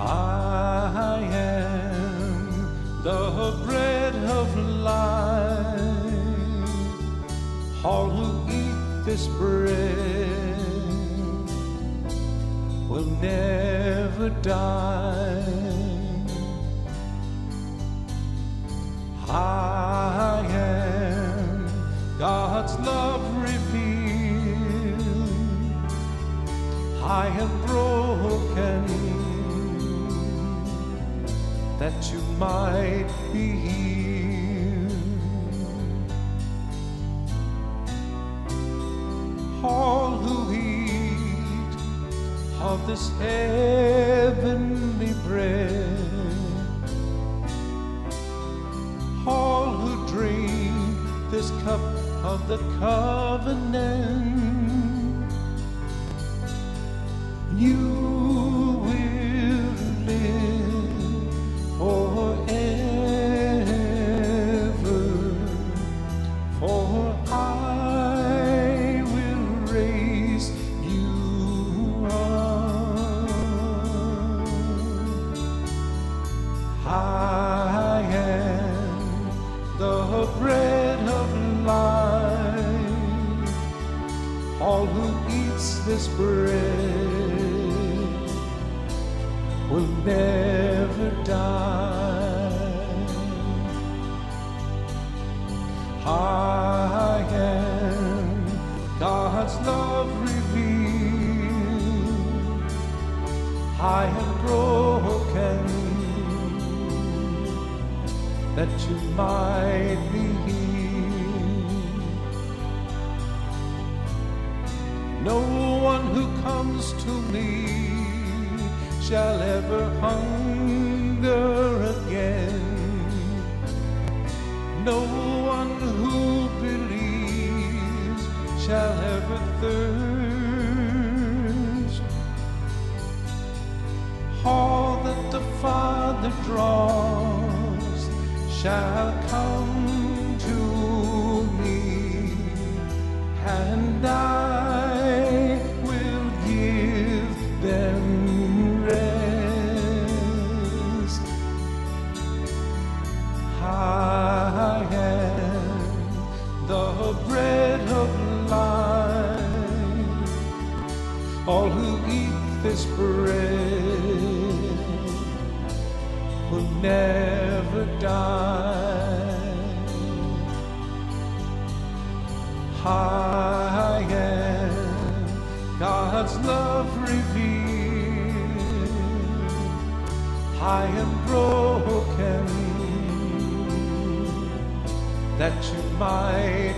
I am the bread of life. All who eat this bread will never die. I am God's love revealed. I am broken that you might be healed. All who eat of this heavenly bread, all who drink this cup of the covenant, All who eats this bread will never die. I am God's love revealed. I am broken that you might No one who comes to me shall ever hunger again. No one who believes shall ever thirst. All that the Father draws shall come All who eat this bread will never die. I am God's love revealed. I am broken that you might.